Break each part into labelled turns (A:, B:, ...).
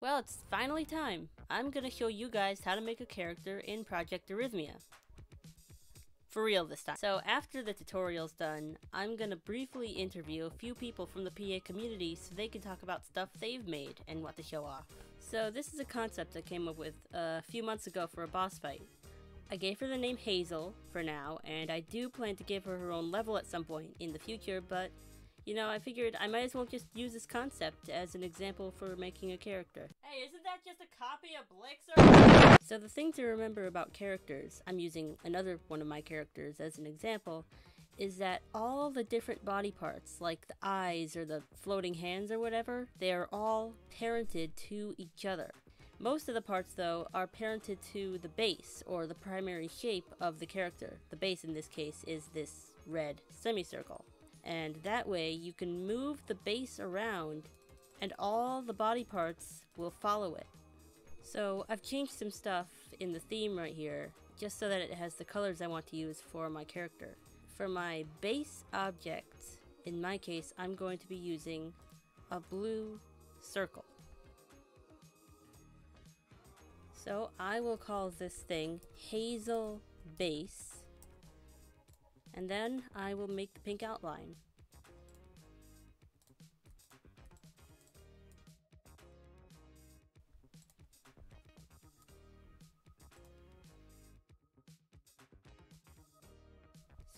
A: Well, it's finally time. I'm gonna show you guys how to make a character in Project Arrhythmia. For real this time. So after the tutorial's done, I'm gonna briefly interview a few people from the PA community so they can talk about stuff they've made and what to show off. So this is a concept I came up with a few months ago for a boss fight. I gave her the name Hazel for now, and I do plan to give her her own level at some point in the future, but you know, I figured I might as well just use this concept as an example for making a character. Hey, isn't that just a copy of Blixer? So the thing to remember about characters, I'm using another one of my characters as an example, is that all the different body parts, like the eyes or the floating hands or whatever, they are all parented to each other. Most of the parts, though, are parented to the base, or the primary shape of the character. The base in this case is this red semicircle and that way you can move the base around and all the body parts will follow it. So I've changed some stuff in the theme right here just so that it has the colors I want to use for my character. For my base object, in my case, I'm going to be using a blue circle. So I will call this thing Hazel Base and then I will make the pink outline.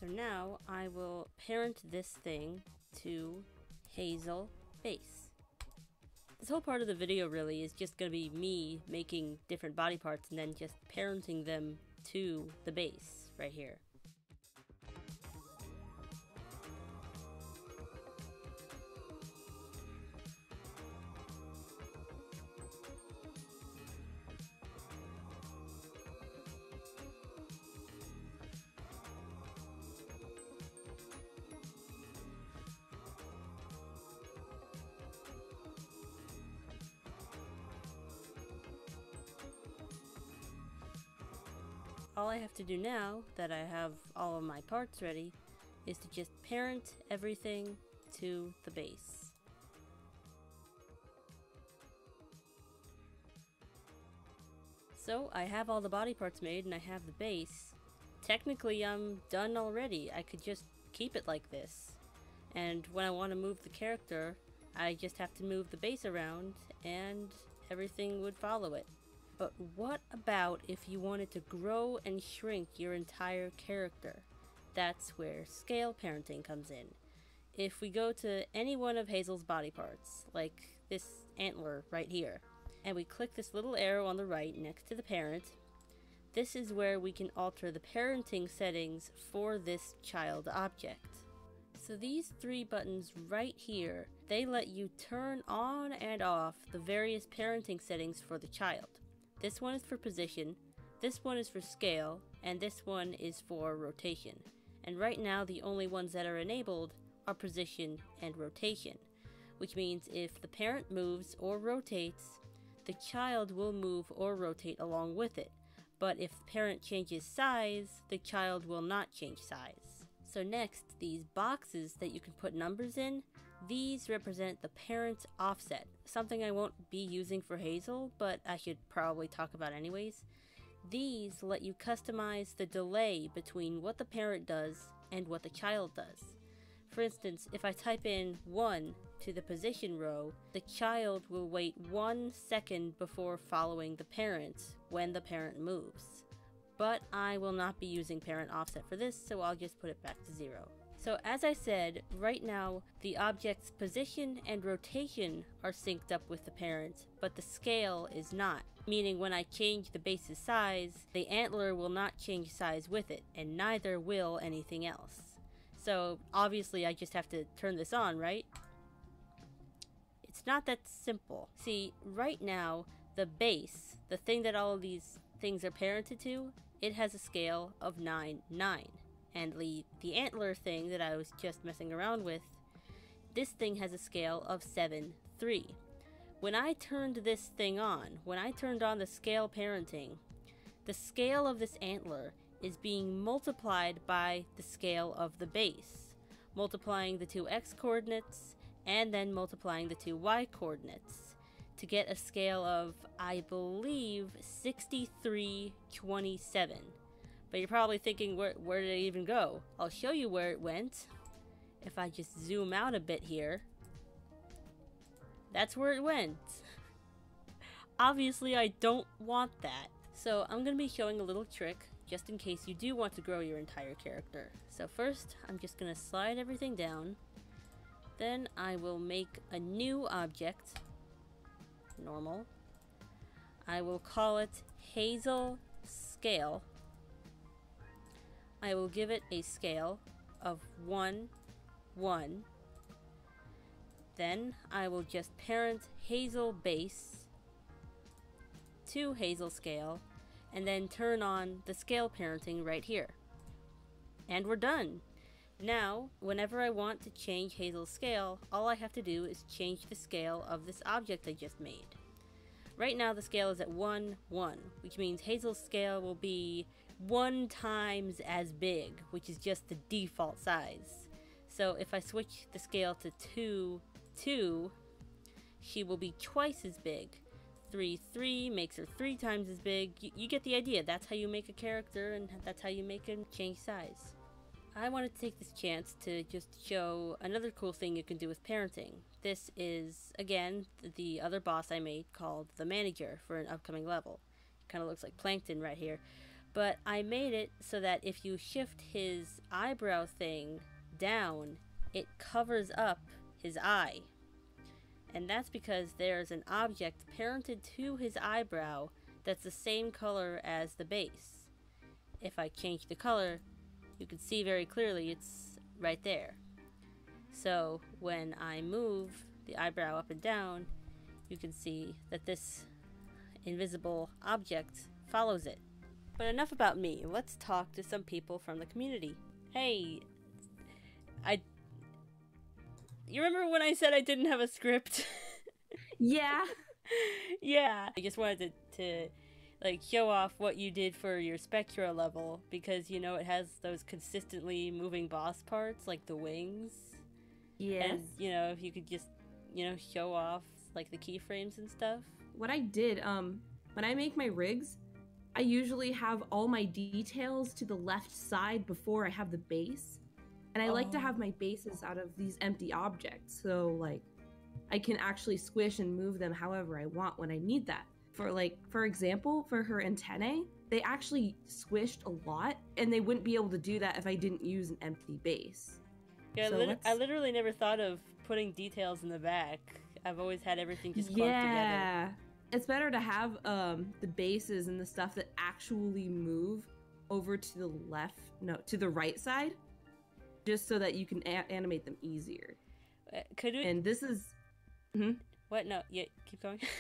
A: So now I will parent this thing to Hazel Base. This whole part of the video really is just going to be me making different body parts and then just parenting them to the base right here. All I have to do now that I have all of my parts ready is to just parent everything to the base. So I have all the body parts made and I have the base. Technically I'm done already. I could just keep it like this. And when I want to move the character, I just have to move the base around and everything would follow it. But what about if you wanted to grow and shrink your entire character? That's where scale parenting comes in. If we go to any one of Hazel's body parts, like this antler right here, and we click this little arrow on the right next to the parent, this is where we can alter the parenting settings for this child object. So these three buttons right here, they let you turn on and off the various parenting settings for the child. This one is for position, this one is for scale, and this one is for rotation. And right now the only ones that are enabled are position and rotation, which means if the parent moves or rotates, the child will move or rotate along with it. But if the parent changes size, the child will not change size. So next, these boxes that you can put numbers in, these represent the parent's offset, something I won't be using for Hazel, but I should probably talk about anyways. These let you customize the delay between what the parent does and what the child does. For instance, if I type in 1 to the position row, the child will wait 1 second before following the parent when the parent moves. But I will not be using parent offset for this, so I'll just put it back to 0. So as I said, right now the object's position and rotation are synced up with the parent, but the scale is not. Meaning when I change the base's size, the antler will not change size with it, and neither will anything else. So obviously I just have to turn this on, right? It's not that simple. See, right now, the base, the thing that all of these things are parented to, it has a scale of 9, 9 and the, the antler thing that I was just messing around with, this thing has a scale of 7, 3. When I turned this thing on, when I turned on the scale parenting, the scale of this antler is being multiplied by the scale of the base, multiplying the two x coordinates and then multiplying the two y coordinates to get a scale of, I believe, 6327. But you're probably thinking, where, where did it even go? I'll show you where it went. If I just zoom out a bit here, that's where it went. Obviously, I don't want that. So I'm going to be showing a little trick just in case you do want to grow your entire character. So first, I'm just going to slide everything down. Then I will make a new object, normal. I will call it Hazel Scale. I will give it a scale of 1, 1. Then I will just parent Hazel Base to Hazel Scale and then turn on the scale parenting right here. And we're done. Now, whenever I want to change Hazel's scale, all I have to do is change the scale of this object I just made. Right now the scale is at 1, 1, which means Hazel's scale will be 1 times as big, which is just the default size. So if I switch the scale to 2, 2, she will be twice as big. 3, 3 makes her 3 times as big. You, you get the idea. That's how you make a character and that's how you make him change size. I wanted to take this chance to just show another cool thing you can do with parenting. This is, again, the other boss I made called the Manager for an upcoming level. Kind of looks like Plankton right here. But I made it so that if you shift his eyebrow thing down, it covers up his eye. And that's because there's an object parented to his eyebrow that's the same color as the base. If I change the color, you can see very clearly it's right there. So when I move the eyebrow up and down, you can see that this invisible object follows it. But enough about me, let's talk to some people from the community. Hey, I. You remember when I said I didn't have a script?
B: yeah.
A: yeah. I just wanted to, to like show off what you did for your Spectra level because you know it has those consistently moving boss parts like the wings.
B: Yes.
A: And you know, if you could just, you know, show off like the keyframes and stuff.
B: What I did, um, when I make my rigs, I usually have all my details to the left side before I have the base. And I oh. like to oh. have oh. my bases out of these empty objects. So like I can actually squish and move them however I want when I need that for like for example for her antennae they actually squished a lot and they wouldn't be able to do that if i didn't use an empty base
A: yeah so lit- i literally never thought of putting details in the back i've always had everything just clumped yeah together.
B: It's better to have um the bases and the stuff that actually move over to the left no to the right side just so that you can a- animate them easier
A: uh, could we
B: and this is hmm?
A: what no yeah keep going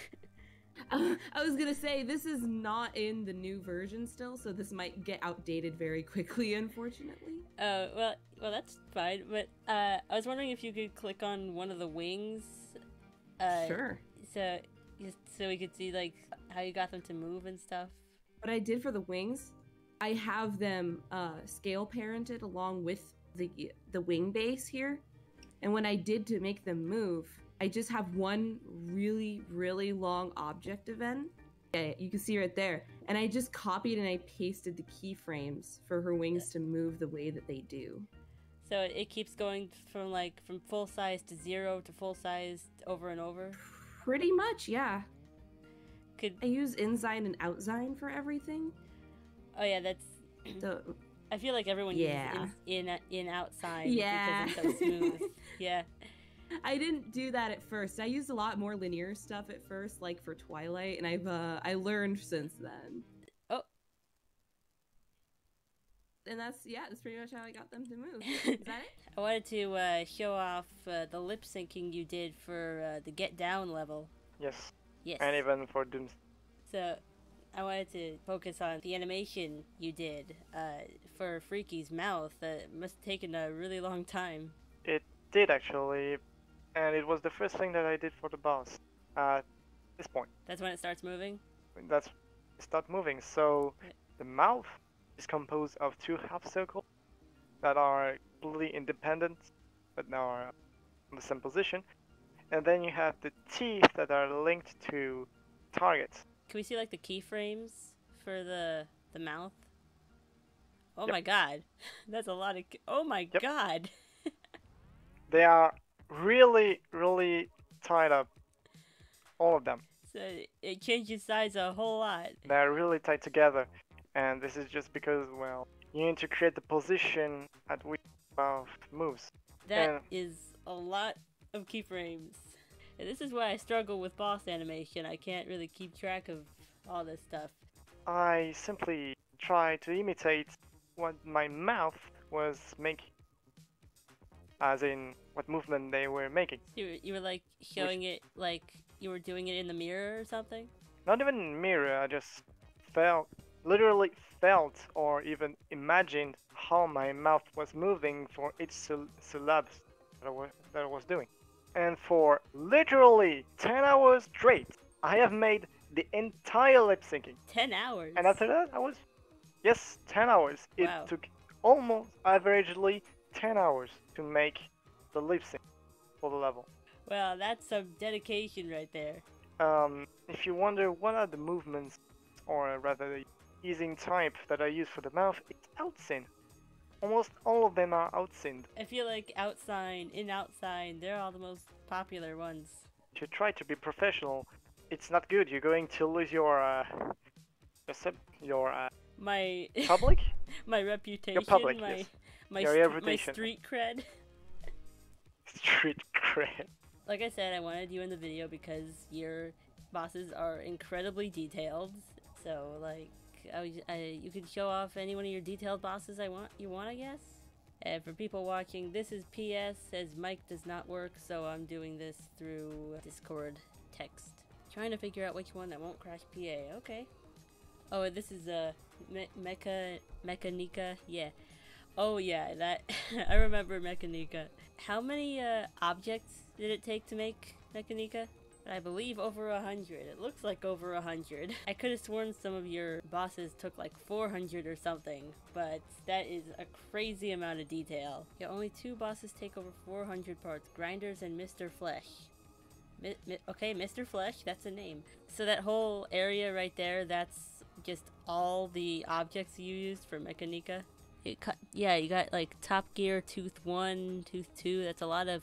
B: I was gonna say this is not in the new version still, so this might get outdated very quickly, unfortunately.
A: Oh uh, well, well that's fine. But uh, I was wondering if you could click on one of the wings.
B: Uh, sure.
A: So, so we could see like how you got them to move and stuff.
B: What I did for the wings, I have them uh, scale parented along with the the wing base here, and when I did to make them move, I just have one really, really long object event. Yeah, you can see right there. And I just copied and I pasted the keyframes for her wings to move the way that they do.
A: So it keeps going from like from full size to zero to full size over and over?
B: Pretty much, yeah.
A: Could
B: I use InSine and OutSine for everything?
A: Oh yeah, that's
B: so
A: I feel like everyone
B: yeah.
A: uses in in, in outside
B: yeah.
A: because it's so smooth. yeah.
B: I didn't do that at first. I used a lot more linear stuff at first, like for Twilight, and I've uh, I learned since then.
A: Oh,
B: and that's yeah, that's pretty much how I got them to move. Is that it?
A: I wanted to uh, show off uh, the lip syncing you did for uh, the Get Down level.
C: Yes.
A: Yes.
C: And even for Doom.
A: So, I wanted to focus on the animation you did uh, for Freaky's mouth. That must have taken a really long time.
C: It did actually, and it was the first thing that I did for the boss at this point.
A: That's when it starts moving?
C: That's start moving. So the mouth is composed of two half circles that are completely independent, but now are in the same position. and then you have the teeth that are linked to targets.
A: Can we see like the keyframes for the the mouth? Oh
C: Yep.
A: my god, that's a lot of. Oh my
C: Yep.
A: god.
C: They are really, really tied up. All of them.
A: So it changes size a whole lot.
C: They're really tied together, and this is just because, well, you need to create the position at which mouth moves.
A: That
C: Yeah.
A: is a lot of keyframes. And this is why I struggle with boss animation. I can't really keep track of all this stuff.
C: I simply try to imitate what my mouth was making, as in what movement they were making.
A: You were, you were like showing it like you were doing it in the mirror or something?
C: Not even mirror, I just felt, literally felt, or even imagined how my mouth was moving for each syll- syllabus that I, was, that I was doing. And for literally 10 hours straight, I have made the entire lip syncing.
A: 10 hours.
C: And after that, I was, yes, 10 hours. It took almost averagely 10 hours to make the lip sync for the level.
A: Well, that's some dedication right there.
C: Um, if you wonder what are the movements, or rather the easing type that I use for the mouth, it's OutSine. Almost all of them are OutSine.
A: I feel like outside, in outside, they're all the most popular ones.
C: If you try to be professional, it's not good. You're going to lose your uh, your, your uh,
A: My
C: public.
A: my reputation, your
C: public,
A: my
C: yes.
A: my,
C: Your
A: st- my street cred.
C: Street cred.
A: Like I said, I wanted you in the video because your bosses are incredibly detailed. So like, I, I you can show off any one of your detailed bosses I want you want, I guess. And for people watching, this is PS as mic does not work, so I'm doing this through Discord text. Trying to figure out which one that won't crash PA. Okay. Oh, this is a me- mecha mechanica. Yeah. Oh yeah, that I remember Mechanica. How many uh, objects did it take to make Mechanica? I believe over a hundred. It looks like over a hundred. I could have sworn some of your bosses took like 400 or something, but that is a crazy amount of detail. Yeah, only two bosses take over 400 parts: Grinders and Mr. Flesh. Mi- mi- okay, Mr. Flesh, that's a name. So that whole area right there, that's just all the objects you used for Mechanica. Yeah, you got like Top Gear, Tooth One, Tooth Two. That's a lot of,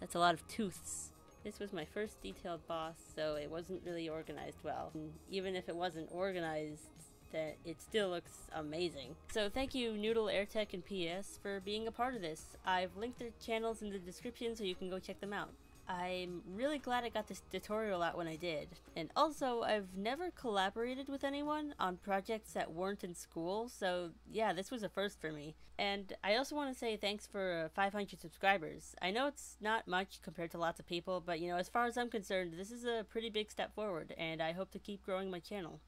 A: that's a lot of tooths. This was my first detailed boss, so it wasn't really organized well. And even if it wasn't organized, that it still looks amazing. So thank you Noodle, AirTech, and PS for being a part of this. I've linked their channels in the description so you can go check them out. I'm really glad I got this tutorial out when I did. And also, I've never collaborated with anyone on projects that weren't in school, so yeah, this was a first for me. And I also want to say thanks for uh, 500 subscribers. I know it's not much compared to lots of people, but you know, as far as I'm concerned, this is a pretty big step forward, and I hope to keep growing my channel.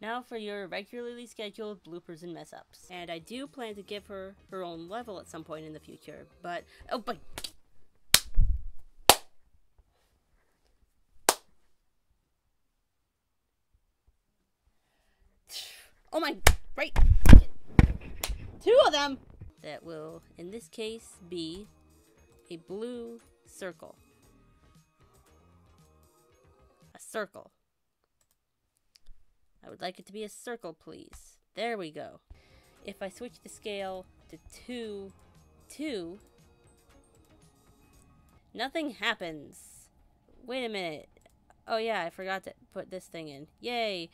A: Now for your regularly scheduled bloopers and mess ups. And I do plan to give her her own level at some point in the future, but oh, but Oh my, right. Two of them! That will, in this case, be a blue circle. A circle. I would like it to be a circle, please. There we go. If I switch the scale to 2, 2, nothing happens. Wait a minute. Oh yeah, I forgot to put this thing in. Yay!